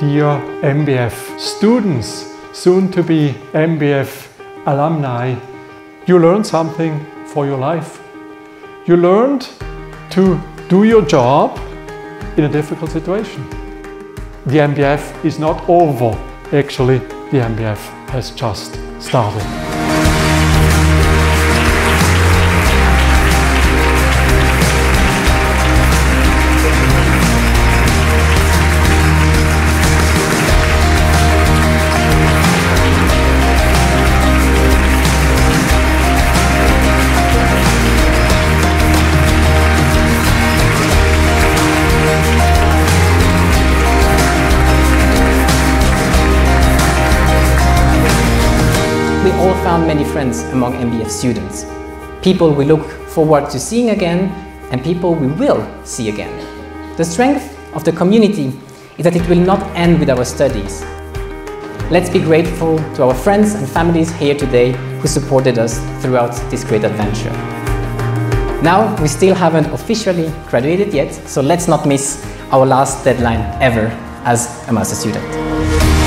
dear MBF students, soon to be MBF alumni, you learned something for your life. You learned to do your job in a difficult situation. The MBF is not over. Actually, the MBF has just started. All found many friends among MBF students. People we look forward to seeing again and people we will see again. The strength of the community is that it will not end with our studies. Let's be grateful to our friends and families here today who supported us throughout this great adventure. Now, we still haven't officially graduated yet, so let's not miss our last deadline ever as a master student.